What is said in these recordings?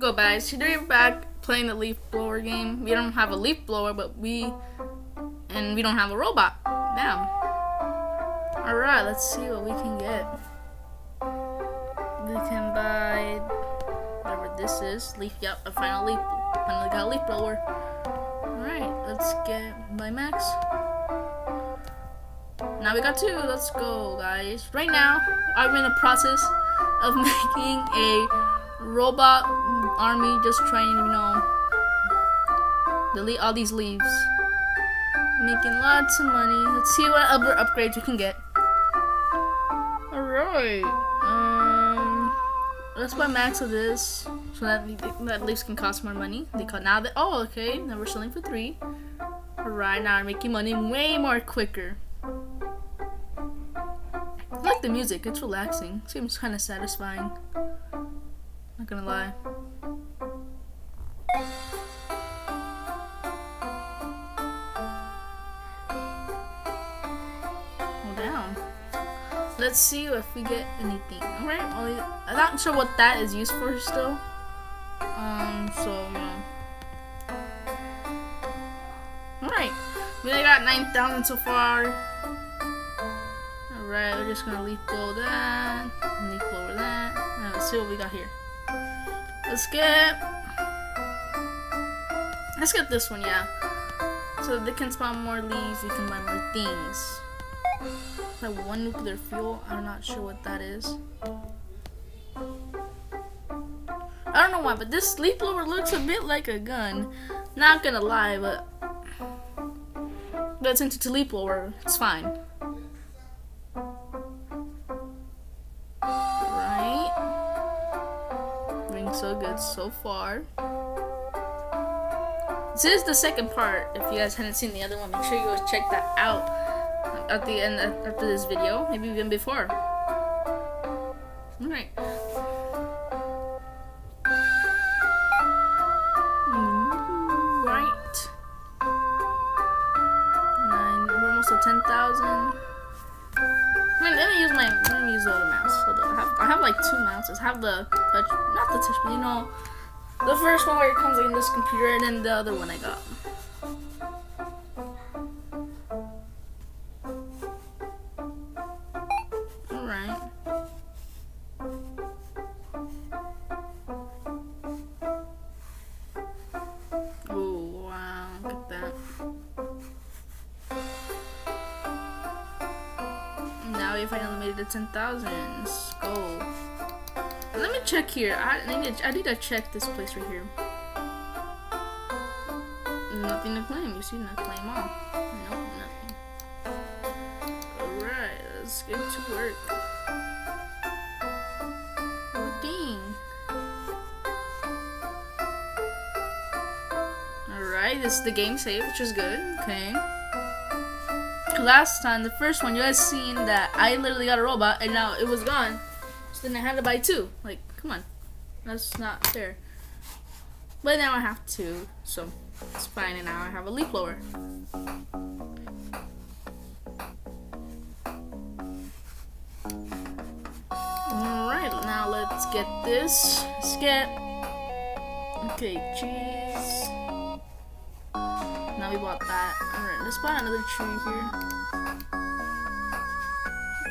Go guys, today we're back playing the leaf blower game. We don't have a leaf blower, but we and we don't have a robot. Damn. Alright, let's see what we can get. We can buy whatever this is. Leaf yep, a final leaf finally got a leaf blower. Alright, let's get my max. Now we got two. Let's go, guys. Right now, I'm in the process of making a robot army just trying to, you know, delete all these leaves. Making lots of money. Let's see what other upgrades we can get. Alright. Um, let's buy max of this so that that leaves can cost more money. They cut now that oh okay now we're selling for three. Alright now we're making money way more quicker. I like the music, it's relaxing. Seems kind of satisfying. Not gonna lie. Let's see if we get anything. Alright, well, I'm not sure what that is used for still. Um, so, yeah. Alright, we only got 9,000 so far. Alright, we're just gonna leaf blow that, leaf blow that. Right, let's see what we got here. Let's get, let's get this one, yeah. So they can spawn more leaves, we can buy more things. Like one nuclear fuel, I'm not sure what that is. I don't know why, but this blower looks a bit like a gun. Not gonna lie, but but since it's a it's fine. Right? Doing so good so far. This is the second part. If you guys hadn't seen the other one, make sure you go check that out at the end after this video, maybe even before. Alright. Mm, right. Nine. We're almost at ten thousand. Wait, let me use my let me use the other mouse. Hold on. I have, I have like two mouses. I have the touch not the touch, but you know the first one where it comes like in this computer and then the other one I got. Now we finally made it to 10,000. Let's go. Let me check here. I need to, I need to check this place right here. Nothing to claim. You see, not claim all. Nope, nothing. Alright, let's get to work. Oh, dang. Alright, this is the game save, which is good. Okay. Last time, the first one, you guys seen that I literally got a robot and now it was gone. So then I had to buy two. Like, come on. That's not fair. But now I have two, so it's fine. And now I have a leaf blower. Alright, now let's get this. Let's get. Okay, cheese. Now we bought that. Alright, let's buy another tree here.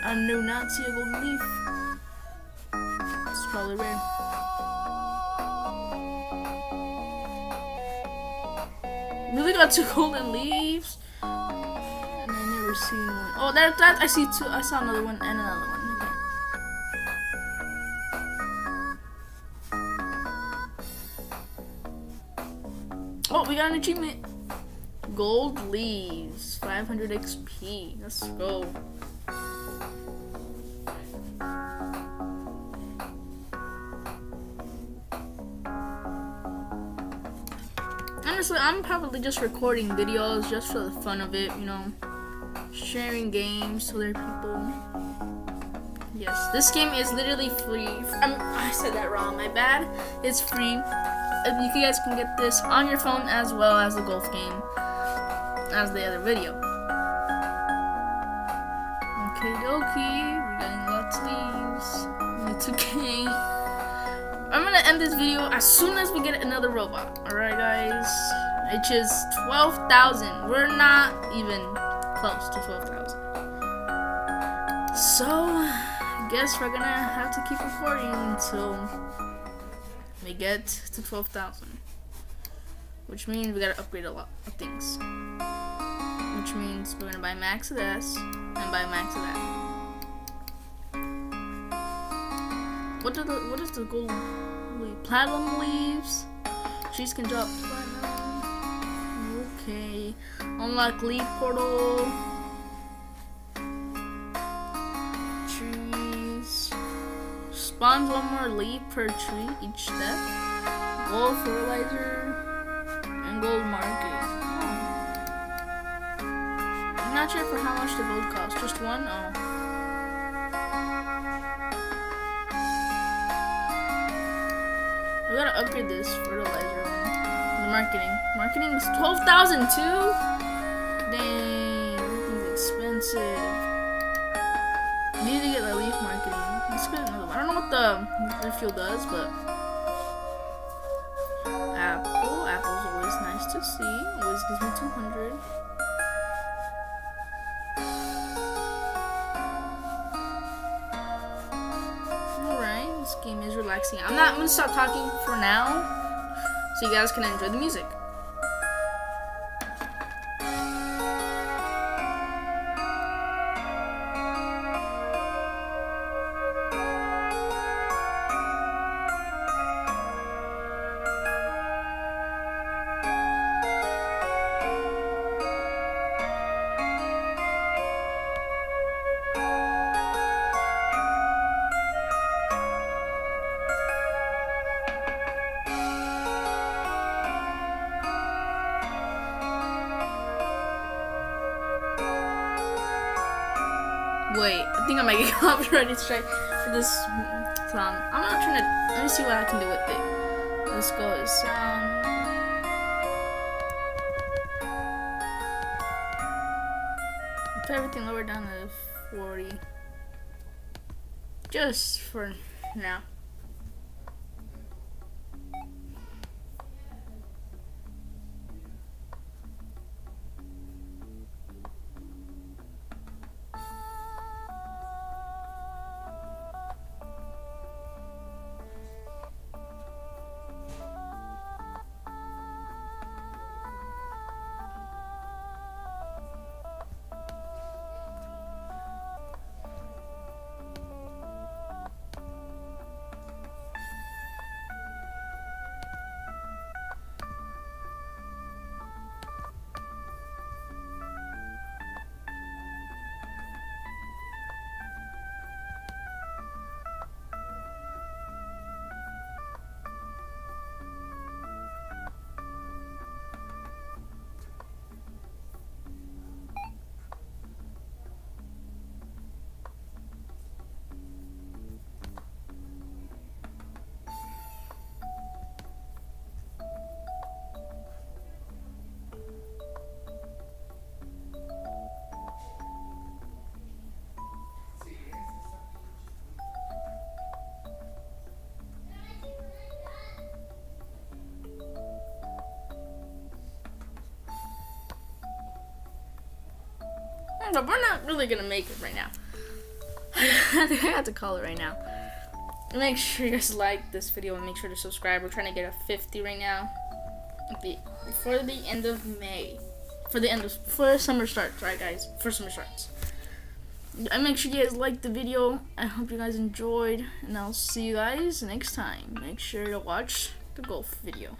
A new Nazi a golden leaf. It's probably rare. Really got two golden leaves. And I never seen one. Oh, there, that I see two. I saw another one and another one. Oh, we got an achievement. Gold leaves, 500 XP. Let's go. Honestly, I'm probably just recording videos just for the fun of it, you know. Sharing games to other people. Yes, this game is literally free. I'm, I said that wrong, my bad. It's free. You guys can get this on your phone as well as the golf game, as the other video. Okay, dokie, we're getting lots of leaves. It's okay. I'm gonna end this video as soon as we get another robot. Alright, guys? Which is 12,000. We're not even close to 12,000. So, I guess we're gonna have to keep recording until we get to 12,000. Which means we gotta upgrade a lot of things. Which means we're gonna buy max of this and buy max of that. What do the what is the gold leaf? Platinum leaves. Trees can drop platinum. Okay. Unlock leaf portal. Trees. Spawns one more leaf per tree each step. Gold fertilizer gold market. I'm not sure for how much the gold costs. Just one? Oh. We gotta upgrade this fertilizer. The marketing. Marketing is 12,000 too? Dang, everything's expensive. need to get the leaf marketing. Let's get another one. I don't know what the, the fuel does, but to see. Always gives me 200. Alright, this game is relaxing. I'm not I'm gonna stop talking for now. So you guys can enjoy the music. Wait, I think I might get copyrighted strike for this song. I'm not trying to. Let me see what I can do with it. Let's go. Sound. Put everything lower down to 40. Just for now. But we're not really gonna make it right now. I think I have to call it right now. Make sure you guys like this video and make sure to subscribe. We're trying to get a 50 right now. The, for the end of May. For the end of for summer starts, right guys? For summer starts. And make sure you guys like the video. I hope you guys enjoyed. And I'll see you guys next time. Make sure to watch the golf video.